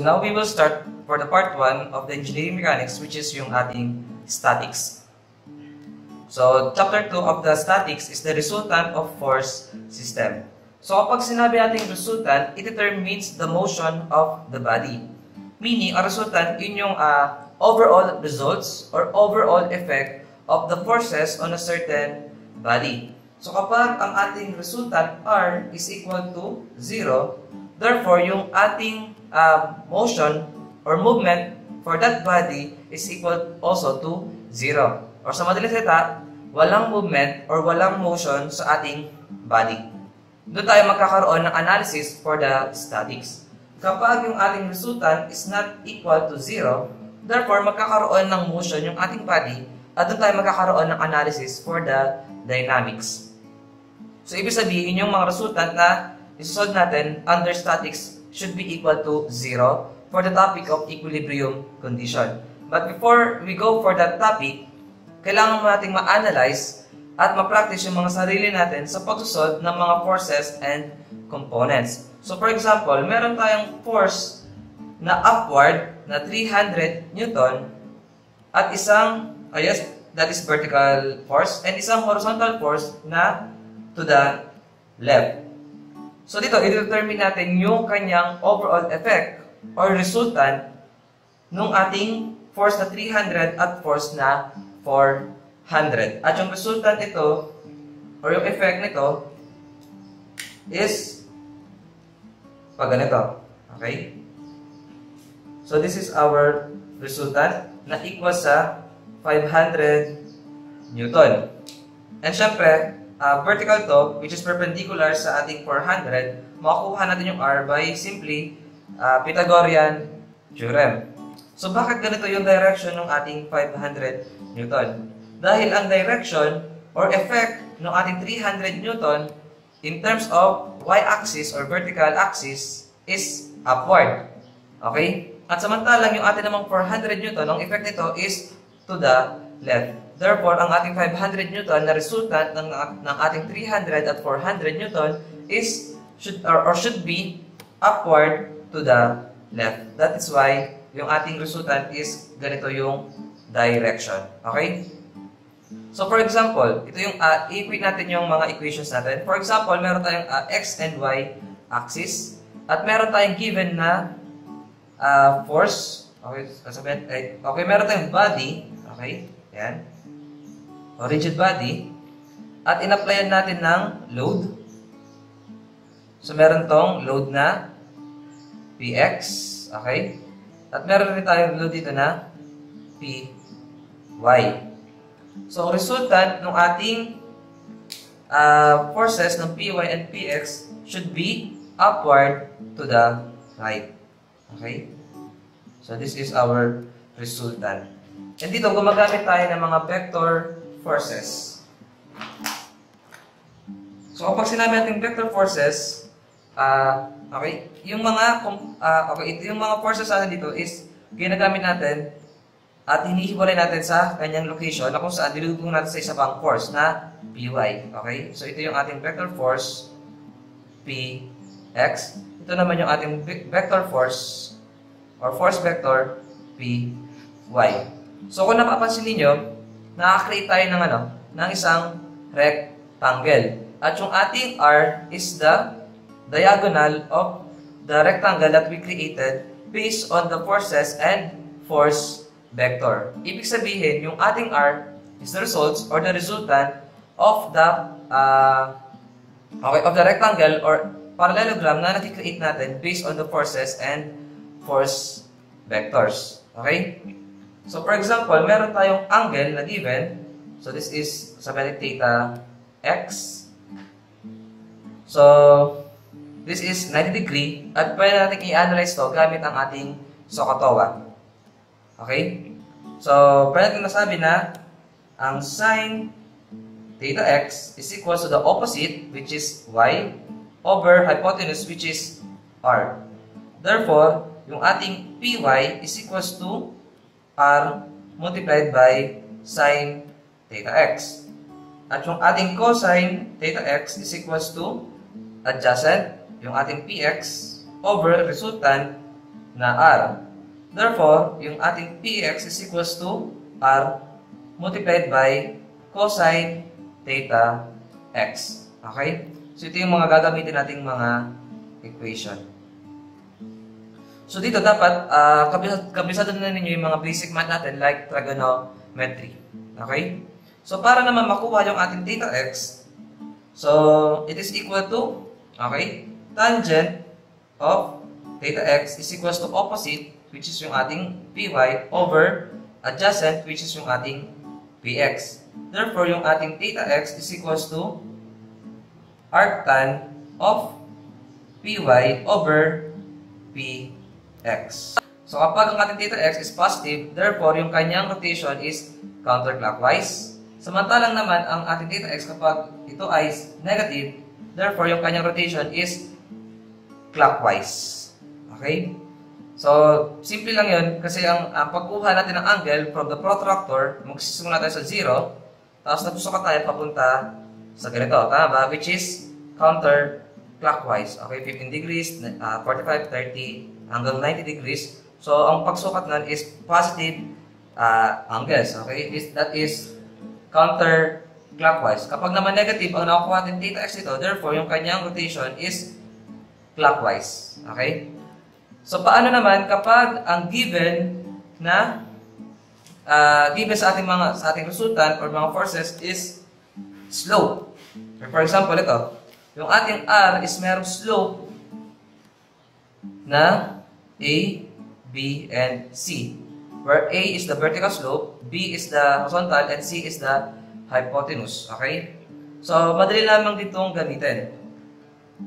Now we will start for the part 1 of the engineering mechanics which is yung ating statics. So chapter 2 of the statics is the resultant of force system. So kapag sinabi natin resultant, it determines the motion of the body. Meaning, ang resultant, yun yung uh, overall results or overall effect of the forces on a certain body. So kapag ang ating resultant R is equal to 0, therefore yung ating uh, motion or movement for that body is equal also to 0. Or sa madaling salita, walang movement or walang motion sa ating body. Doon tayo magkakaroon ng analysis for the statics. Kapag yung ating resultant is not equal to 0, therefore magkakaroon ng motion yung ating body at doon tayo magkakaroon ng analysis for the dynamics. So, ibig sabihin yung mga resultant na isosolve natin under statics should be equal to 0 for the topic of equilibrium condition. But before we go for that topic, kailangan nating ma-analyze at ma-practice yung mga sarili natin sa pagsusolve ng mga forces and components. So for example, meron tayong force na upward na 300 Newton at isang, oh yes, that is vertical force, and isang horizontal force na to the left. So dito, i-determine natin yung kanyang overall effect or resultant nung ating force na 300 at force na 400. At yung resultant ito, or yung effect nito, is pag ganito. Okay? So, this is our resultant na equal sa 500 Newton. And syempre, uh, vertical to, which is perpendicular sa ating 400, makukuha natin yung R by simply uh, Pythagorean theorem. So, bakit ganito yung direction ng ating 500 Newton? Dahil ang direction or effect ng ating 300 Newton in terms of y-axis or vertical axis is upward. Okay? At samantalang yung ating namang 400 Newton, ang effect nito is to the left. Therefore, ang ating 500 Newton na resultant ng, ng ating 300 at 400 Newton is should or, or should be upward to the left. That is why yung ating resultant is ganito yung direction. Okay? So for example, ito yung uh, i-equate natin yung mga equations natin. For example, meron tayong uh, x and y axis at meron tayong given na uh, force. Okay, sabihin, eh, okay, meron tayong body. Okay, yan. O rigid body. At in-applyan natin ng load. So meron tong load na Px. Okay. At meron rin tayong load dito na Py. So, resultant ng ating uh, forces ng Py and Px should be upward to the right. Okay? So, this is our resultant. And dito, gumagamit tayo ng mga vector forces. So, kapag sinabi natin vector forces, uh, okay, yung mga, uh, okay, ito yung mga forces natin dito is ginagamit natin at hinihiwalay natin sa kanyang location na kung saan dilugong natin sa isa pang force na Py. Okay? So, ito yung ating vector force Px. Ito naman yung ating vector force or force vector Py. So, kung napapansin ninyo, nakakreate tayo ng, ano, ng isang rectangle. At yung ating R is the diagonal of the rectangle that we created based on the forces and force vector. Ibig sabihin, yung ating R is the results or the resultant of the uh, okay, of the rectangle or parallelogram na nati-create natin based on the forces and force vectors. Okay? So, for example, meron tayong angle na given. So, this is sabi theta x. So, this is 90 degree at pwede natin i-analyze to gamit ang ating SOHCAHTOA. Okay? So, pwede natin nasabi na ang sine theta x is equal to the opposite, which is y, over hypotenuse, which is r. Therefore, yung ating py is equals to r multiplied by sine theta x. At yung ating cosine theta x is equals to adjacent, yung ating px, over resultant na R. Therefore, yung ating Px is equals to R multiplied by cosine theta x. Okay? So, ito yung mga gagamitin nating mga equation. So, dito dapat, uh, kabisado na ninyo yung mga basic math natin like trigonometry. Okay? So, para naman makuha yung ating theta x, so, it is equal to, okay, tangent of theta x is equals to opposite, which is yung ating py, over adjacent, which is yung ating px. Therefore, yung ating theta x is equals to arctan of py over px. So, kapag ang ating theta x is positive, therefore, yung kanyang rotation is counterclockwise. Samantalang naman, ang ating theta x kapag ito ay negative, therefore, yung kanyang rotation is clockwise. Okay? So, simple lang yun kasi ang, ang pagkuha natin ng angle from the protractor, magsisimula tayo sa 0, tapos natusukat tayo papunta sa ganito, tama ba? Which is counterclockwise. Okay, 15 degrees, uh, 45, 30, hanggang 90 degrees. So, ang pagsukat nun is positive uh, angles. Okay, is, that is counterclockwise. Kapag naman negative, ang nakukuha natin theta x dito, therefore, yung kanyang rotation is clockwise. Okay? So, paano naman kapag ang given na uh, given sa ating mga sa ating resultant or mga forces is slope. For example, ito. Yung ating R is merong slope na A, B, and C. Where A is the vertical slope, B is the horizontal, and C is the hypotenuse. Okay? So, madali lamang ditong gamitin.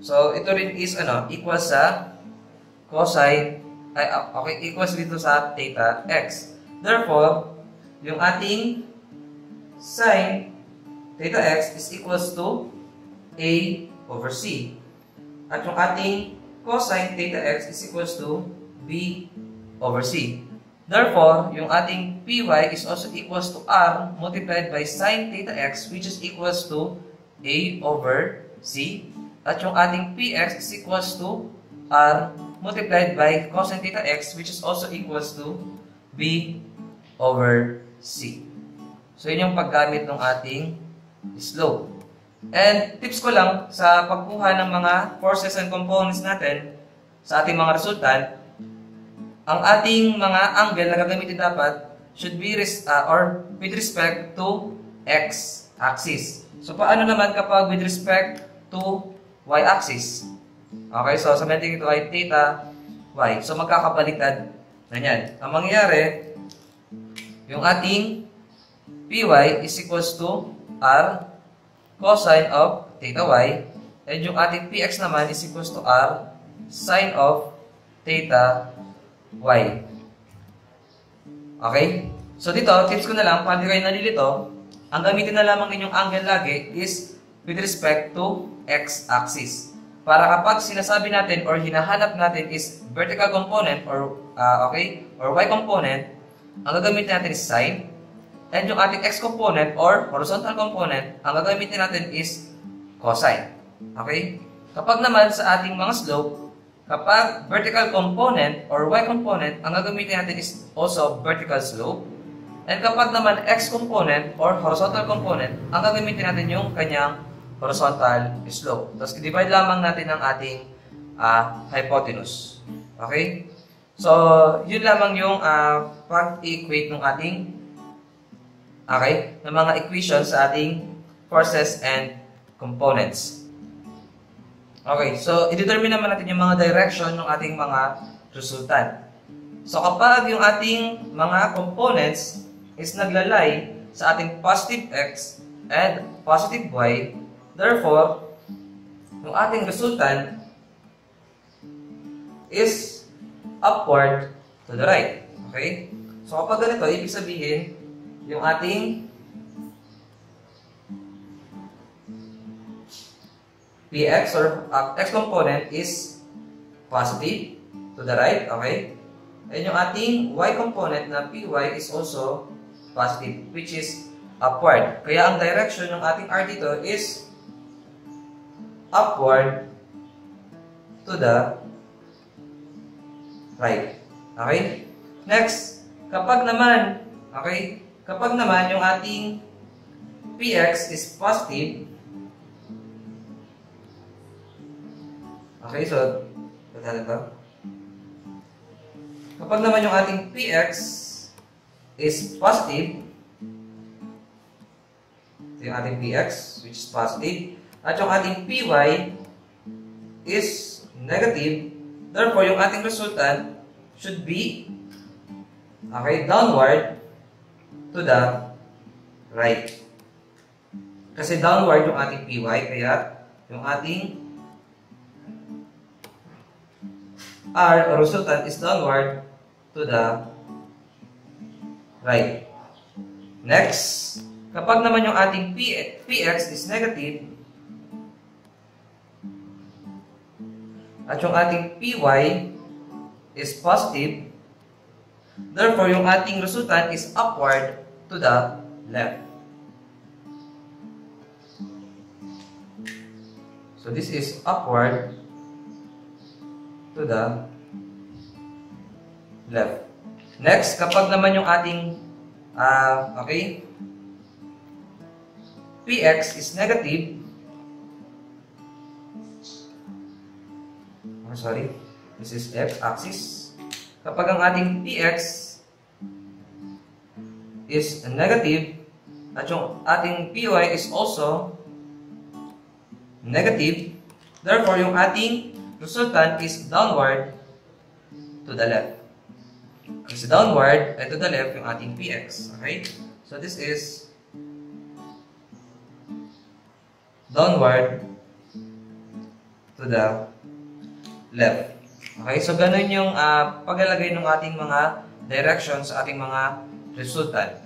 So, ito rin is ano, equal sa cosine, ay, ah, okay, equals dito sa theta x. Therefore, yung ating sine theta x is equals to a over c. At yung ating cosine theta x is equals to b over c. Therefore, yung ating py is also equals to r multiplied by sine theta x which is equals to a over c. At yung ating px is equals to r multiplied by cosine theta x which is also equals to b over c. So, yun yung paggamit ng ating slope. And tips ko lang sa pagkuha ng mga forces and components natin sa ating mga resultant, ang ating mga angle na gagamitin dapat should be res uh, or with respect to x axis. So paano naman kapag with respect to y axis? Okay, so sa metric ito ay theta, y. So magkakabaliktad na. Ang mangyayari, yung ating py is equals to r cosine of theta y. And yung ating px naman is equals to r sine of theta y. Okay? So dito, tips ko na lang, paano kayo nalilito, ang gamitin na lamang inyong angle lagi is with respect to x-axis. Para kapag sinasabi natin or hinahanap natin is vertical component or uh, okay, or y component, ang gagamitin natin is sine. And yung ating x component or horizontal component, ang gagamitin natin is cosine. Okay? Kapag naman sa ating mga slope, kapag vertical component or y component, ang gagamitin natin is also vertical slope. And kapag naman x component or horizontal component, ang gagamitin natin yung kanyang horizontal slope. Tapos, divide lamang natin ang ating uh, hypotenuse. Okay? So, yun lamang yung uh, pag-equate ng ating okay, ng mga equations sa ating forces and components. Okay, so i-determine naman natin yung mga direction ng ating mga resultant. So kapag yung ating mga components is naglalay sa ating positive x and positive y, Therefore, yung ating resultant is upward to the right. Okay? So kapag ganito, ibig sabihin, yung ating px or uh, x component is positive to the right, okay? And yung ating y component na py is also positive, which is upward. Kaya ang direction ng ating r dito is upward to the right. Okay? Next, kapag naman, okay, kapag naman yung ating px is positive, okay, so, pagkala ito. Kapag naman yung ating px is positive, ito yung ating px, which is positive, at yung ating py is negative, therefore, yung ating resultant should be okay, downward to the right. Kasi downward yung ating py, kaya yung ating r or resultant is downward to the right. Next, kapag naman yung ating px is negative, at yung ating py is positive. Therefore, yung ating resultant is upward to the left. So, this is upward to the left. Next, kapag naman yung ating, uh, okay, px is negative, oh, sorry, This is x-axis. Kapag ang ating px is negative, at yung ating py is also negative, therefore yung ating resultant is downward to the left. Kasi downward ay to the left yung ating px. Okay? So this is downward to the left. Okay, so ganun yung uh, paglalagay ng ating mga directions sa ating mga resultant.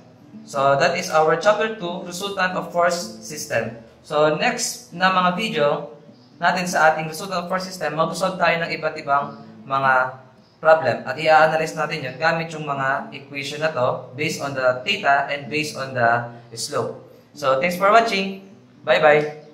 So that is our chapter 2, resultant of force system. So next na mga video natin sa ating resultant of force system, mag-solve tayo ng iba't ibang mga problem at i-analyze natin yun gamit yung mga equation na to based on the theta and based on the slope. So thanks for watching. Bye-bye.